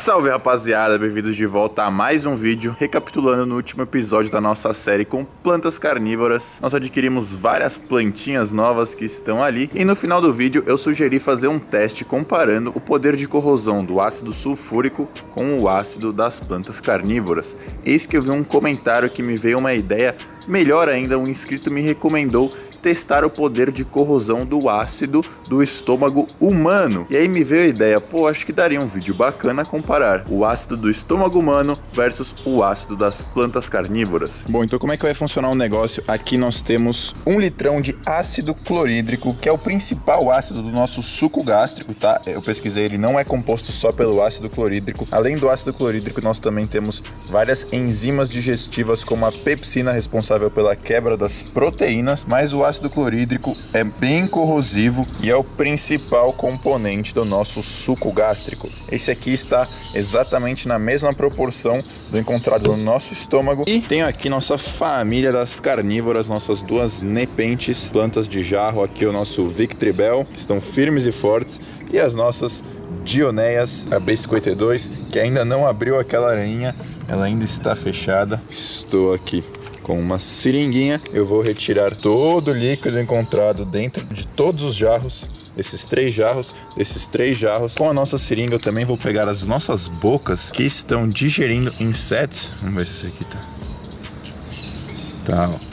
Salve rapaziada, bem-vindos de volta a mais um vídeo Recapitulando no último episódio da nossa série com plantas carnívoras. Nós adquirimos várias plantinhas novas que estão ali. E no final do vídeo eu sugeri fazer um teste comparando o poder de corrosão do ácido sulfúrico com o ácido das plantas carnívoras. Eis que eu vi um comentário que me veio uma ideia Melhor ainda, um inscrito me recomendou testar o poder de corrosão do ácido do estômago humano. E aí me veio a ideia, pô, acho que daria um vídeo bacana comparar o ácido do estômago humano versus o ácido das plantas carnívoras. Bom, então como é que vai funcionar o negócio? Aqui nós temos um litrão de ácido clorídrico, que é o principal ácido do nosso suco gástrico, tá? Eu pesquisei, ele não é composto só pelo ácido clorídrico. Além do ácido clorídrico, nós também temos várias enzimas digestivas, como a pepsina, responsável pela quebra das proteínas, mas o ácido clorídrico é bem corrosivo e é o principal componente do nosso suco gástrico. Esse aqui está exatamente na mesma proporção do encontrado no nosso estômago. E tenho aqui nossa família das carnívoras, nossas duas nepentes, plantas de jarro, aqui o nosso Victribel, estão firmes e fortes, e as nossas Dioneias, a B52, que ainda não abriu aquela aranha, ela ainda está fechada. Estou aqui com uma seringuinha, eu vou retirar todo o líquido encontrado dentro de todos os jarros desses três jarros, desses três jarros. Com a nossa seringa eu também vou pegar as nossas bocas que estão digerindo insetos. Vamos ver se esse aqui tá. Tá, ó.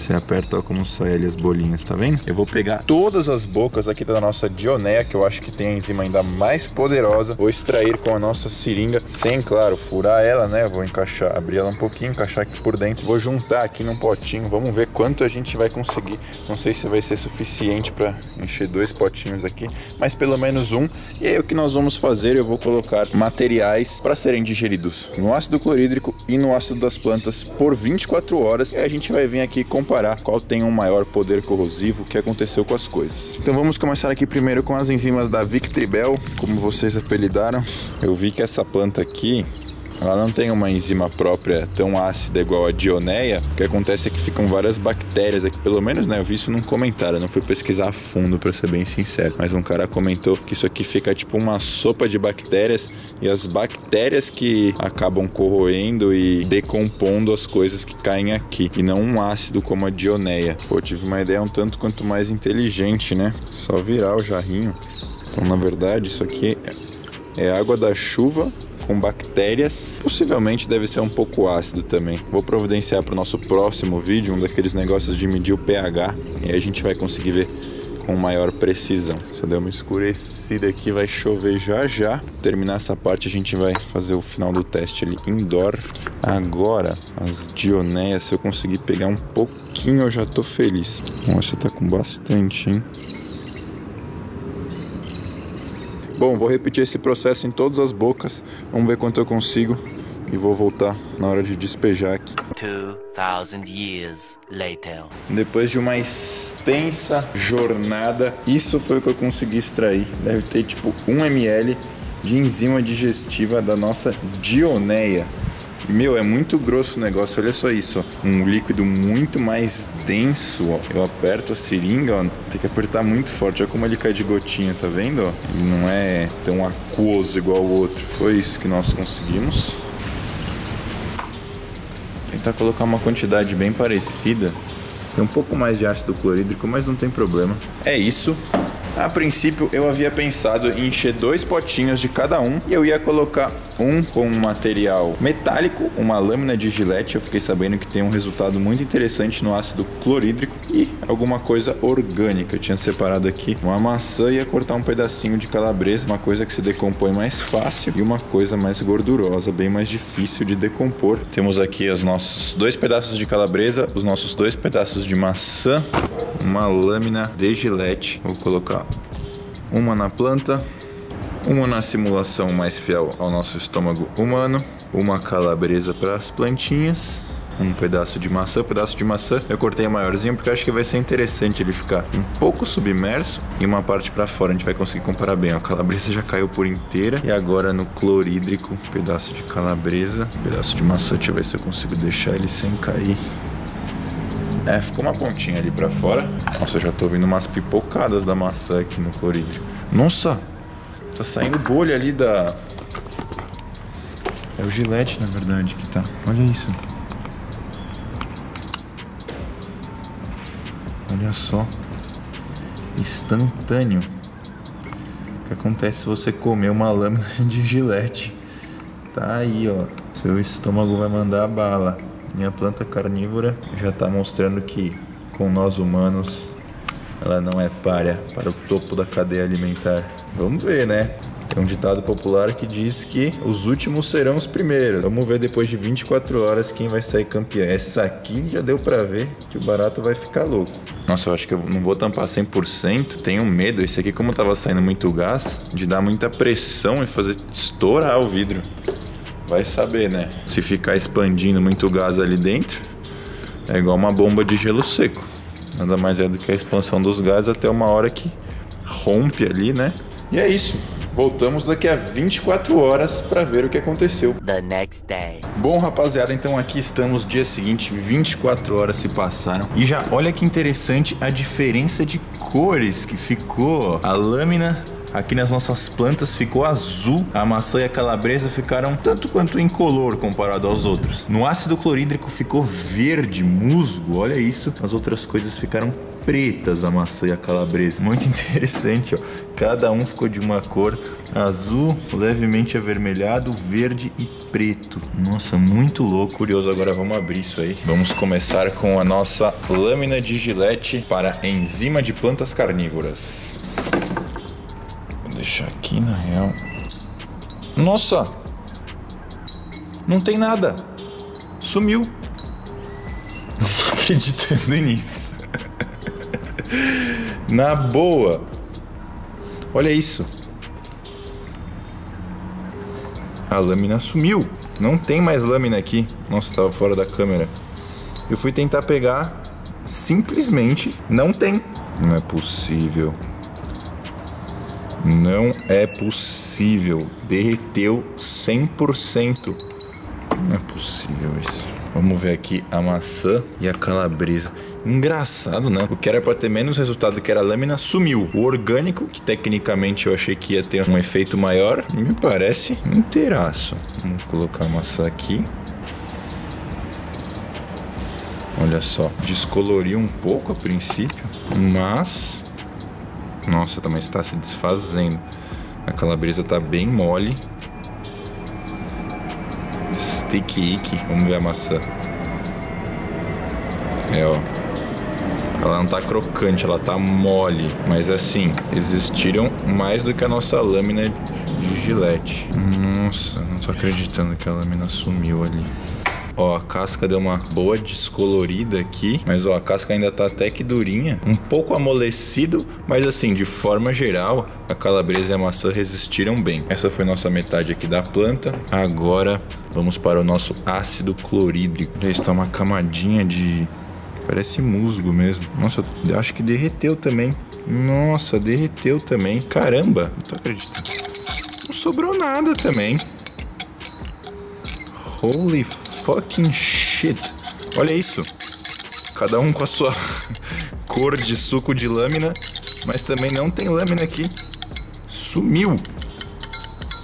Você aperta ó, como sai ali as bolinhas, tá vendo? Eu vou pegar todas as bocas aqui da nossa Dionea, que eu acho que tem a enzima ainda mais poderosa. Vou extrair com a nossa seringa, sem, claro, furar ela, né? Vou encaixar, abrir ela um pouquinho, encaixar aqui por dentro. Vou juntar aqui num potinho, vamos ver quanto a gente vai conseguir. Não sei se vai ser suficiente para encher dois potinhos aqui, mas pelo menos um. E aí o que nós vamos fazer, eu vou colocar materiais para serem digeridos no ácido clorídrico e no ácido das plantas por 24 horas. E a gente vai vir aqui comparar qual tem um maior poder corrosivo, o que aconteceu com as coisas. Então vamos começar aqui primeiro com as enzimas da Victribel, como vocês apelidaram. Eu vi que essa planta aqui, ela não tem uma enzima própria tão ácida igual a dioneia. O que acontece é que ficam várias bactérias aqui, pelo menos, né? Eu vi isso num comentário, não fui pesquisar a fundo para ser bem sincero, mas um cara comentou que isso aqui fica tipo uma sopa de bactérias e as bactérias que acabam corroendo e decompondo as coisas que caem aqui e não um ácido como a dioneia. Pô, tive uma ideia um tanto quanto mais inteligente, né? Só virar o jarrinho. Então, na verdade, isso aqui é água da chuva com bactérias. Possivelmente deve ser um pouco ácido também. Vou providenciar para o nosso próximo vídeo um daqueles negócios de medir o pH e aí a gente vai conseguir ver com maior precisão. Se eu der uma escurecida aqui, vai chover já já. Terminar essa parte, a gente vai fazer o final do teste ali indoor. Agora, as dioneias, se eu conseguir pegar um pouquinho, eu já tô feliz. Nossa, tá com bastante, hein? Bom, vou repetir esse processo em todas as bocas. Vamos ver quanto eu consigo. E vou voltar na hora de despejar aqui. 2000 years later. Depois de uma extensa jornada, isso foi o que eu consegui extrair. Deve ter tipo 1 ml de enzima digestiva da nossa Dioneia. Meu, é muito grosso o negócio, olha só isso, ó. Um líquido muito mais denso, ó. Eu aperto a seringa, ó, tem que apertar muito forte. Olha como ele cai de gotinha, tá vendo? Ele não é tão aquoso igual o outro. Foi isso que nós conseguimos. Tentar colocar uma quantidade bem parecida. Tem um pouco mais de ácido clorídrico, mas não tem problema. É isso. A princípio eu havia pensado em encher dois potinhos de cada um e eu ia colocar um com um material metálico, uma lâmina de gilete. Eu fiquei sabendo que tem um resultado muito interessante no ácido clorídrico e alguma coisa orgânica. Eu tinha separado aqui uma maçã e ia cortar um pedacinho de calabresa, uma coisa que se decompõe mais fácil e uma coisa mais gordurosa, bem mais difícil de decompor. Temos aqui os nossos dois pedaços de calabresa, os nossos dois pedaços de maçã, uma lâmina de gilete. Vou colocar uma na planta uma na simulação mais fiel ao nosso estômago humano, uma calabresa para as plantinhas, um pedaço de maçã, um pedaço de maçã. Eu cortei a maiorzinho porque acho que vai ser interessante ele ficar um pouco submerso e uma parte para fora. A gente vai conseguir comparar bem. A calabresa já caiu por inteira e agora no clorídrico, um pedaço de calabresa, um pedaço de maçã. Deixa eu ver se eu consigo deixar ele sem cair. É, ficou uma pontinha ali para fora. Nossa, eu já tô ouvindo umas pipocadas da maçã aqui no clorídrico. Nossa, Tá saindo bolha ali da, É o gilete, na verdade, que tá. Olha isso. Olha só. Instantâneo. O que acontece se você comer uma lâmina de gilete? Tá aí, ó. Seu estômago vai mandar bala. Minha planta carnívora já está mostrando que com nós humanos ela não é párea para o topo da cadeia alimentar. Vamos ver, né? Tem um ditado popular que diz que os últimos serão os primeiros. Vamos ver depois de 24 horas quem vai sair campeão. Essa aqui já deu para ver que o barato vai ficar louco. Nossa, eu acho que eu não vou tampar 100%. Tenho medo. Esse aqui, como tava saindo muito gás, de dar muita pressão e fazer estourar o vidro. Vai saber, né? Se ficar expandindo muito gás ali dentro, é igual uma bomba de gelo seco. Nada mais é do que a expansão dos gases até uma hora que rompe ali, né? E é isso. Voltamos daqui a 24 horas para ver o que aconteceu. The next day. Bom, rapaziada, então aqui estamos dia seguinte, 24 horas se passaram. E já olha que interessante a diferença de cores que ficou. A lâmina Aqui nas nossas plantas ficou azul, a maçã e a calabresa ficaram tanto quanto incolor comparado aos outros. No ácido clorídrico ficou verde, musgo, olha isso. As outras coisas ficaram pretas, a maçã e a calabresa. Muito interessante, ó. Cada um ficou de uma cor azul, levemente avermelhado, verde e preto. Nossa, muito louco. Curioso, agora vamos abrir isso aí. Vamos começar com a nossa lâmina de gilete para enzima de plantas carnívoras deixar aqui na real. Nossa! Não tem nada. Sumiu. Não tô acreditando nisso. na boa. Olha isso. A lâmina sumiu. Não tem mais lâmina aqui. Nossa, tava fora da câmera. Eu fui tentar pegar. Simplesmente não tem. Não é possível. Não é possível. Derreteu 100%. Não é possível isso. Vamos ver aqui a maçã e a calabresa. Engraçado, né? O que era para ter menos resultado que era a lâmina sumiu. O orgânico, que tecnicamente eu achei que ia ter um efeito maior, me parece inteiraço. Vamos colocar a maçã aqui. Olha só, descoloriu um pouco a princípio, mas nossa, também está se desfazendo. A calabresa tá bem mole. Icky. Vamos ver a maçã. É, ó. Ela não tá crocante, ela tá mole. Mas assim, existiram mais do que a nossa lâmina de gilete. Nossa, não tô acreditando que a lâmina sumiu ali. Ó, a casca deu uma boa descolorida aqui, mas ó, a casca ainda tá até que durinha, um pouco amolecido, mas assim, de forma geral, a calabresa e a maçã resistiram bem. Essa foi nossa metade aqui da planta. Agora vamos para o nosso ácido clorídrico. Já está uma camadinha de parece musgo mesmo. Nossa, acho que derreteu também. Nossa, derreteu também. Caramba, não tô acreditando. Não sobrou nada também. Holy fucking shit. Olha isso. Cada um com a sua cor de suco de lâmina, mas também não tem lâmina aqui. Sumiu.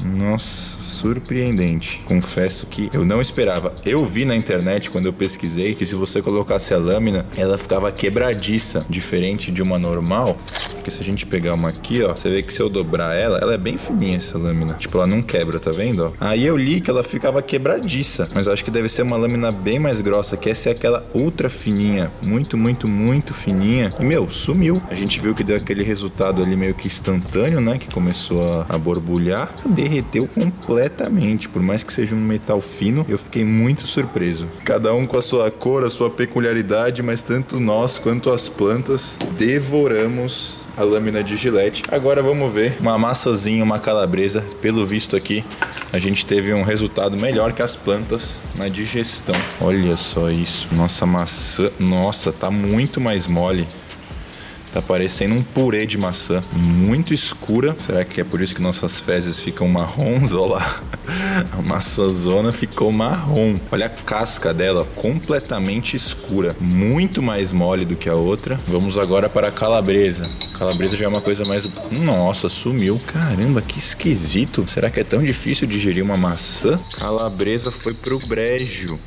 Nossa surpreendente. Confesso que eu não esperava. Eu vi na internet quando eu pesquisei que se você colocasse a lâmina, ela ficava quebradiça, diferente de uma normal. Porque se a gente pegar uma aqui, ó, você vê que se eu dobrar ela, ela é bem fininha essa lâmina. Tipo, ela não quebra, tá vendo? Ó? Aí eu li que ela ficava quebradiça, mas eu acho que deve ser uma lâmina bem mais grossa, que essa é aquela ultra fininha, muito, muito, muito fininha. E meu, sumiu. A gente viu que deu aquele resultado ali meio que instantâneo, né? Que começou a, a borbulhar, derreteu completamente. Por mais que seja um metal fino, eu fiquei muito surpreso. Cada um com a sua cor, a sua peculiaridade, mas tanto nós quanto as plantas devoramos a lâmina de gilete. Agora vamos ver uma massazinha, uma calabresa. Pelo visto aqui, a gente teve um resultado melhor que as plantas na digestão. Olha só isso. Nossa maçã, nossa, tá muito mais mole. Tá parecendo um purê de maçã. Muito escura. Será que é por isso que nossas fezes ficam marrons? Olha lá. A maçãzona ficou marrom. Olha a casca dela, completamente escura. Muito mais mole do que a outra. Vamos agora para a calabresa. Calabresa já é uma coisa mais. Nossa, sumiu. Caramba, que esquisito. Será que é tão difícil digerir uma maçã? Calabresa foi pro brejo.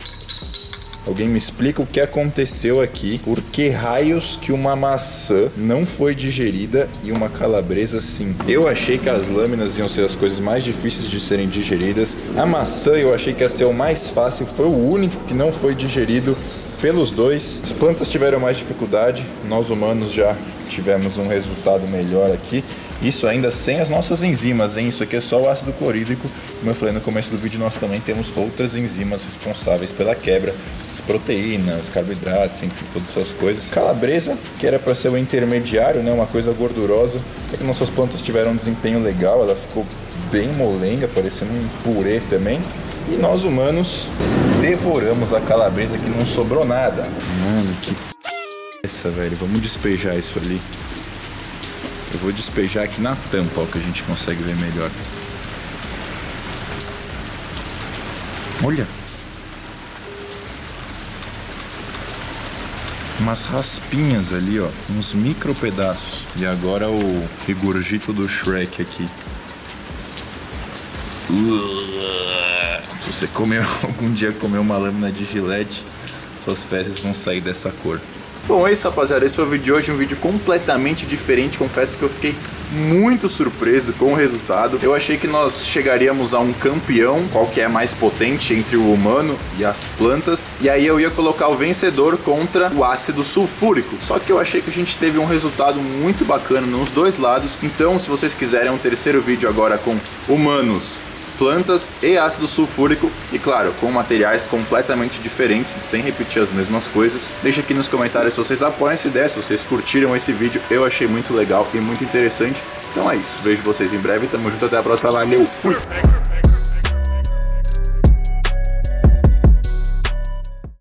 Alguém me explica o que aconteceu aqui? Por que raios que uma maçã não foi digerida e uma calabresa sim? Eu achei que as lâminas iam ser as coisas mais difíceis de serem digeridas. A maçã eu achei que ia ser o mais fácil, foi o único que não foi digerido pelos dois. As plantas tiveram mais dificuldade, nós humanos já tivemos um resultado melhor aqui. Isso ainda sem as nossas enzimas, hein? Isso aqui é só o ácido clorídrico. Como eu falei no começo do vídeo, nós também temos outras enzimas responsáveis pela quebra, as proteínas, carboidratos, enfim, todas essas coisas. Calabresa, que era para ser o intermediário, né? Uma coisa gordurosa. É que nossas plantas tiveram um desempenho legal, ela ficou bem molenga, parecendo um purê também. E nós humanos devoramos a calabresa que não sobrou nada. Mano, que essa, velho. Vamos despejar isso ali. Eu vou despejar aqui na tampa, ó, que a gente consegue ver melhor. Olha. Umas raspinhas ali, ó. Uns micro pedaços. E agora o regurgito do Shrek aqui. Se você comer algum dia comer uma lâmina de gilete, suas fezes vão sair dessa cor. Bom, é isso, rapaziada. Esse foi o vídeo de hoje, um vídeo completamente diferente. Confesso que eu fiquei muito surpreso com o resultado. Eu achei que nós chegaríamos a um campeão, qual que é mais potente entre o humano e as plantas. E aí eu ia colocar o vencedor contra o ácido sulfúrico. Só que eu achei que a gente teve um resultado muito bacana nos dois lados. Então, se vocês quiserem um terceiro vídeo agora com humanos plantas e ácido sulfúrico e claro, com materiais completamente diferentes, sem repetir as mesmas coisas. Deixa aqui nos comentários se vocês apoiam essa ideia, se vocês curtiram esse vídeo, eu achei muito legal e muito interessante. Então é isso, vejo vocês em breve, tamo junto, até a próxima, valeu, fui!